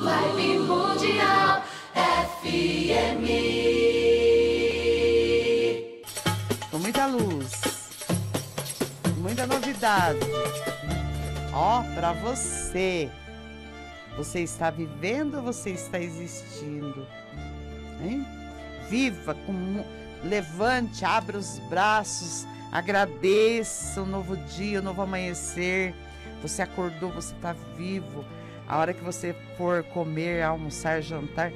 Live Mundial FM. Com muita luz. Muita novidade. Ó, pra você. Você está vivendo você está existindo? Hein? Viva com levante, abra os braços, agradeça o novo dia, o novo amanhecer. Você acordou, você está vivo. A hora que você for comer, almoçar, jantar,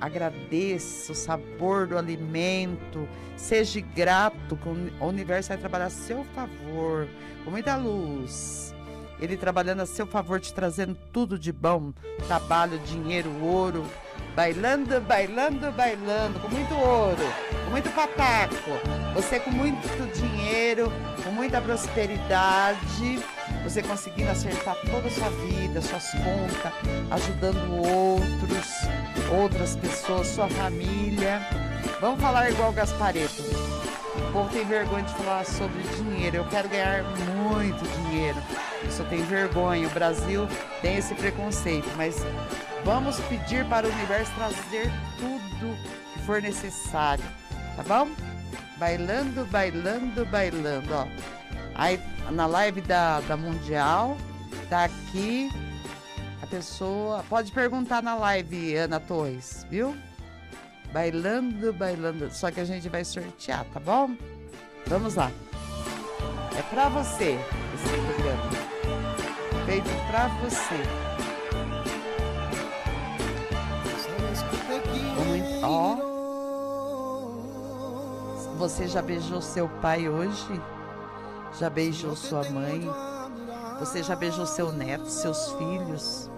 agradeça o sabor do alimento. Seja grato, que o universo vai trabalhar a seu favor, com muita luz. Ele trabalhando a seu favor, te trazendo tudo de bom: trabalho, dinheiro, ouro. Bailando, bailando, bailando, com muito ouro, com muito pataco. Você com muito dinheiro, com muita prosperidade. Você conseguindo acertar toda a sua vida, suas contas, ajudando outros, outras pessoas, sua família. Vamos falar igual o Gaspareto. O povo tem vergonha de falar sobre dinheiro. Eu quero ganhar muito dinheiro. Eu só tenho vergonha. O Brasil tem esse preconceito, mas vamos pedir para o universo trazer tudo que for necessário, tá bom? Bailando, bailando, bailando, ó. Aí na live da, da Mundial, tá aqui a pessoa. Pode perguntar na live, Ana Torres, viu? Bailando, bailando. Só que a gente vai sortear, tá bom? Vamos lá. É pra você esse programa. Feito pra você. Ó. Você já beijou seu pai hoje? Já beijou sua mãe? Você já beijou seu neto, seus filhos?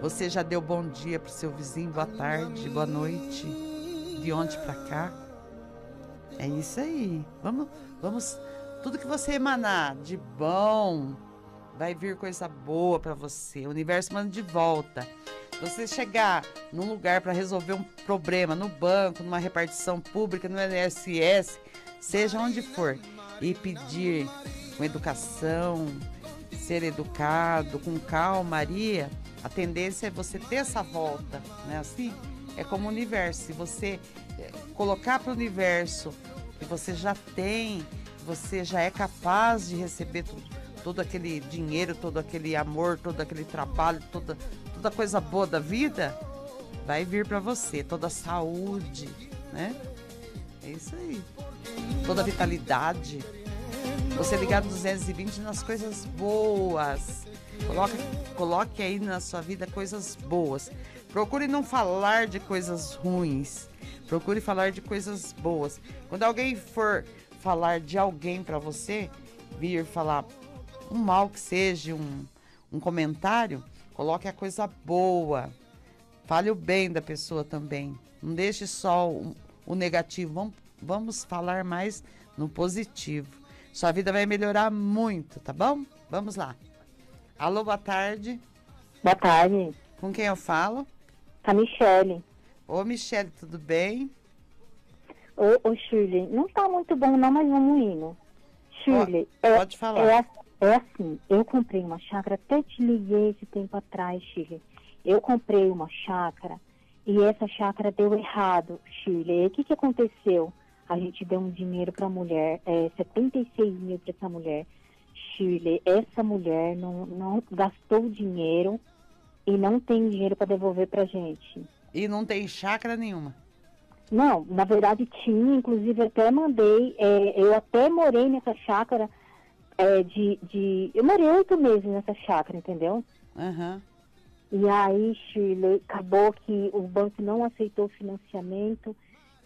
Você já deu bom dia pro seu vizinho, boa tarde, boa noite, de ontem pra cá? É isso aí. Vamos, vamos, tudo que você emanar de bom, vai vir coisa boa pra você. O universo manda de volta. Você chegar num lugar para resolver um problema no banco, numa repartição pública, no INSS, seja onde for, e pedir com educação, ser educado, com calmaria, a tendência é você ter essa volta, né? Assim, é como o universo. Se você eh, colocar para o universo que você já tem, você já é capaz de receber tudo, todo aquele dinheiro, todo aquele amor, todo aquele trabalho, toda, toda coisa boa da vida, vai vir para você, toda a saúde, né? É isso aí. Toda a vitalidade. Você ligar no 220 nas coisas boas. Coloque, coloque aí na sua vida coisas boas. Procure não falar de coisas ruins. Procure falar de coisas boas. Quando alguém for falar de alguém para você, vir falar um mal que seja, um, um comentário, coloque a coisa boa. Fale o bem da pessoa também. Não deixe só o, o negativo. Vamos, vamos falar mais no positivo. Sua vida vai melhorar muito, tá bom? Vamos lá. Alô, boa tarde. Boa tarde, Com quem eu falo? a Michele. Ô, Michele, tudo bem? Ô, ô Shirley, não tá muito bom não, mas vamos indo. Shirley, é, Pode falar. é, é assim, eu comprei uma chácara, até te liguei esse tempo atrás, Shirley. Eu comprei uma chácara e essa chácara deu errado, Shirley. O que que aconteceu? A gente deu um dinheiro pra mulher, é, 76 mil pra essa mulher. Shirley, essa mulher não, não gastou dinheiro e não tem dinheiro para devolver pra gente. E não tem chácara nenhuma. Não, na verdade tinha, inclusive até mandei, é, eu até morei nessa chácara é, de, de. Eu morei oito meses nessa chácara, entendeu? Aham. E aí, Shirley, acabou que o banco não aceitou o financiamento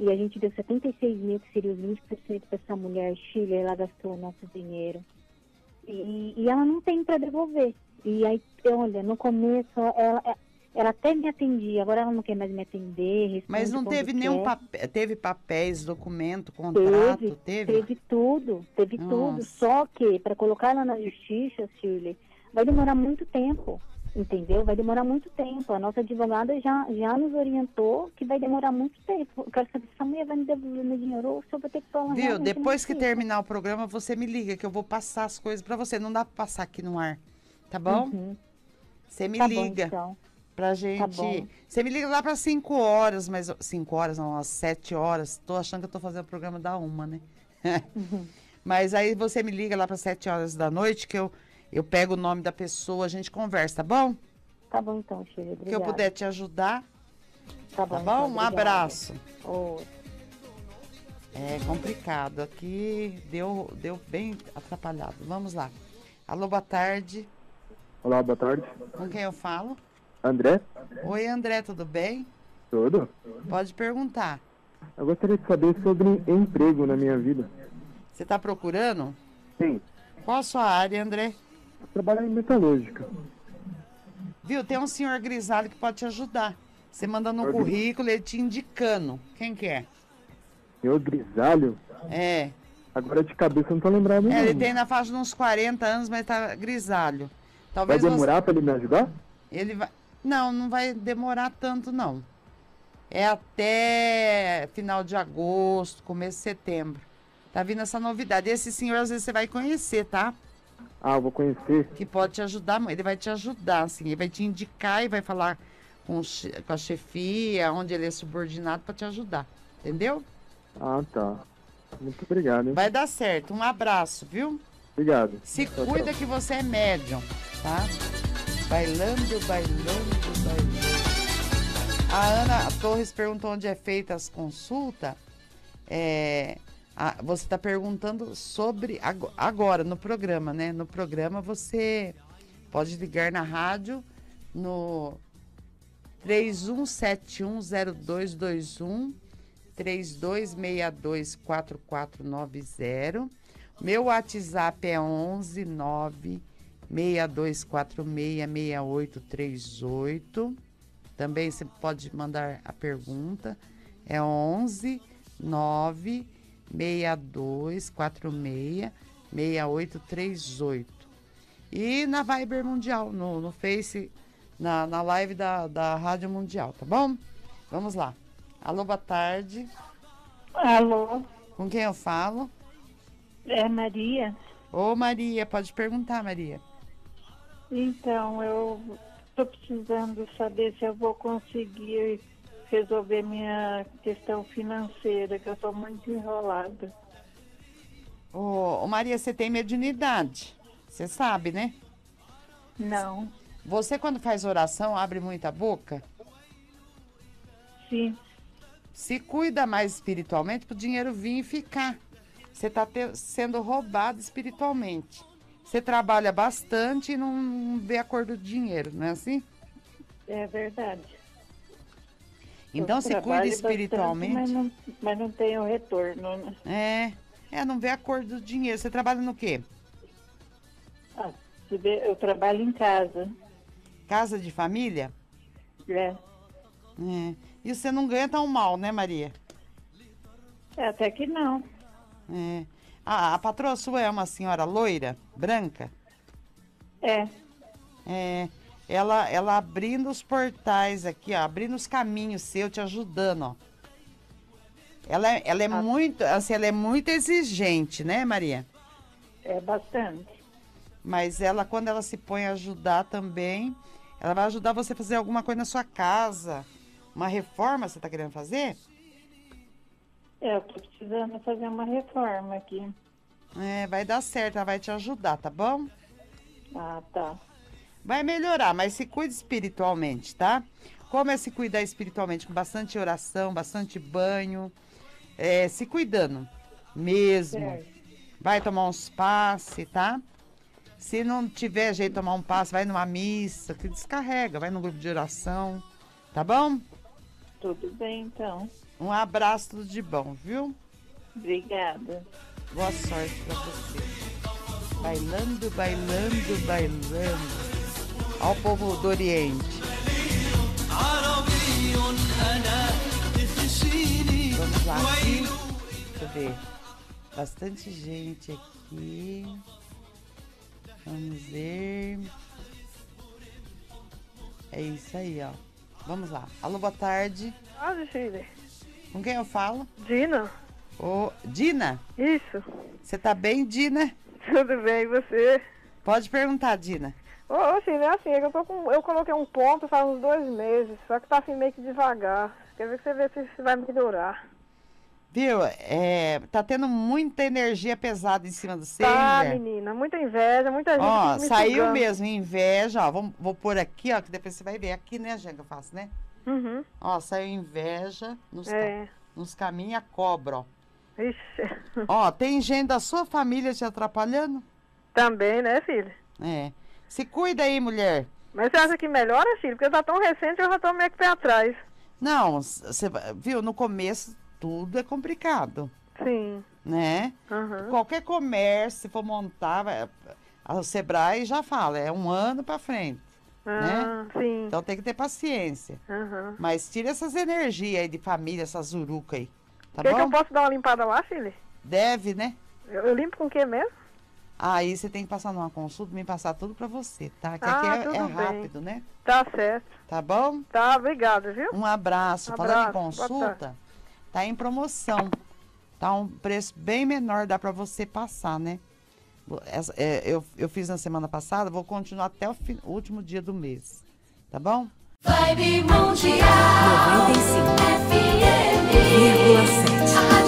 e a gente deu 76 mil, que seria os 20% para essa mulher. Shirley, ela gastou o nosso dinheiro. E, e ela não tem para devolver. E aí, olha, no começo ela, ela até me atendia, agora ela não quer mais me atender. Mas não teve nenhum papel. Teve papéis, documento, contrato? Teve, Teve? teve tudo, teve Nossa. tudo. Só que para colocar ela na justiça, Shirley, vai demorar muito tempo, entendeu? Vai demorar muito tempo. A nossa advogada já, já nos orientou que vai demorar muito tempo. Eu quero saber se a mulher vai me devolver meu dinheiro ou se eu vou ter que falar Viu? Depois que terminar o programa, você me liga que eu vou passar as coisas pra você. Não dá pra passar aqui no ar. Tá bom? Uhum. Você me Tá liga. bom, então. Pra gente. bom. Você me liga lá para 5 horas, mas 5 horas, não, às 7 horas. Tô achando que eu tô fazendo o programa da uma, né? mas aí você me liga lá para 7 horas da noite que eu, eu pego o nome da pessoa, a gente conversa, tá bom? Tá bom então, Shirley. que eu puder te ajudar, Tá bom, tá então, bom? Um obrigada. abraço. Oi. É complicado. Aqui deu, deu bem atrapalhado. Vamos lá. Alô, boa tarde. Olá, boa tarde. Com quem eu falo? André? Oi, André, tudo bem? Tudo? Pode perguntar. Eu gostaria de saber sobre emprego na minha vida. Você está procurando? Sim, Qual a sua área, André? Eu trabalho em metalúrgica. Viu, tem um senhor grisalho que pode te ajudar. Você manda no currículo, ele te indicando. Quem que é? Senhor Grisalho? É. Agora de cabeça eu não tô lembrado É, ele tem na faixa de uns 40 anos, mas tá grisalho. Vai Talvez você- demorar pra ele me ajudar? Ele vai. Não, não vai demorar tanto, não. É até final de agosto, começo de setembro. Tá vindo essa novidade. Esse senhor, às vezes, você vai conhecer, tá? Ah, eu vou conhecer. Que pode te ajudar. Ele vai te ajudar, assim. Ele vai te indicar e vai falar com, com a chefia, onde ele é subordinado, para te ajudar. Entendeu? Ah, tá. Muito obrigado, hein? Vai dar certo. Um abraço, viu? Obrigado. Se Tchau, cuida tchau. que você é médium, tá? Bailando, bailando, bailando. A Ana Torres perguntou onde é feita as consultas. É, a- você está perguntando sobre ago- agora no programa, né? No programa você pode ligar na rádio no 31710221 32624490. Meu WhatsApp é 11 9 6246 6838. Também você pode mandar a pergunta. É 11 9 6246 6838. E na Viber Mundial, no, no Face, na, na live da, da Rádio Mundial, tá bom? Vamos lá. Alô, boa tarde. Alô, Com quem eu falo? é Maria? Ô, Maria, pode perguntar, Maria. Então, eu estou precisando saber se eu vou conseguir resolver minha questão financeira, que eu estou muito enrolada. Ô, Maria, você tem mediunidade. Você sabe, né? Não, Você, quando faz oração, abre muita boca? sim, Se cuida mais espiritualmente para o dinheiro vir e ficar. Você está sendo roubado espiritualmente. Você trabalha bastante e não vê a cor do dinheiro, não é assim? é verdade. Então, Eu se trabalho cuida bastante, espiritualmente. mas, não, mas não tenho retorno. né? É, é, não vê a cor do dinheiro. Você trabalha no quê? Ah, eu trabalho em casa. Casa de família? É, É. E você não ganha tão mal, né, Maria? É, até que não. É. A, a patroa sua é uma senhora loira, branca? É, É. Ela, ela abrindo os portais aqui, ó, abrindo os caminhos seu, te ajudando, ó. Ela, é- ela é Ah. muito, assim, ela é muito exigente, né, Maria? é bastante. Mas ela, quando ela se põe a ajudar também, ela vai ajudar você a fazer alguma coisa na sua casa. Uma reforma você tá querendo fazer? É, eu tô precisando fazer uma reforma aqui. É, vai dar certo, ela vai te ajudar, tá bom? Ah, tá. Vai melhorar, mas se cuide espiritualmente, tá? Como é se cuidar espiritualmente? Com bastante oração, bastante banho, é, se cuidando mesmo. Certo. Vai tomar uns passes, tá? Se não tiver jeito de tomar um passe, vai numa missa, que descarrega, vai num grupo de oração, tá bom? Tudo bem, então. Um abraço, tudo de bom, viu? Obrigada. Boa sorte pra você. Bailando, bailando, bailando. Ao povo do Oriente. Vamos lá aqui. Deixa eu ver. Bastante gente aqui. Vamos ver. É isso aí, ó. Vamos lá. Alô, boa tarde. Ah, Shirley. Com quem eu falo? Dina? Ô, Dina. Isso. Você tá bem, Dina? Tudo bem, e você? Pode perguntar, Dina. É assim, é que eu, tô com, eu coloquei um ponto faz uns dois meses, só que tá assim meio que devagar. Quer ver que você vê se, se vai melhorar. Viu? É, tá tendo muita energia pesada em cima do você, tá, mulher. menina, muita inveja, muita gente Ó, saiu sugando. mesmo, inveja, ó. Vamos, vou pôr aqui, ó, que depois você vai ver. Aqui, né, Jean, que eu faço, né? Uhum, Ó, saiu inveja nos, ca- é. nos caminhos, a cobra, ó. Ixi. Ó, tem gente da sua família te atrapalhando? Também, né, filha? É. Se cuida aí, mulher. Mas você acha que melhora, filho? Porque tá tão recente, eu já tô meio que pé atrás. Não, você viu, no começo tudo é complicado, Sim. né? Aham. Qualquer comércio, se for montar, vai- a- o Sebrae já fala, é um ano pra frente. Ah, sim. Então tem que ter paciência. Aham. Mas tira essas energias aí de família, essas zuruca aí. Tá Quer que bom? eu posso dar uma limpada lá, filha? Deve, né? Eu, eu limpo com o que mesmo? Aí você tem que passar numa consulta, me passar tudo pra você, tá? Que Ah, aqui é- é, tudo bem. rápido, né? Tá certo. Tá bom? Tá, obrigada, viu? Um abraço. Um Falando em abraço, consulta, tá em promoção. Tá um preço bem menor, dá pra você passar, né? Essa- é, eu, eu fiz na semana passada, vou continuar até o, fim- o último dia do mês. Tá bom? Vibe Mundial 95,7. FM.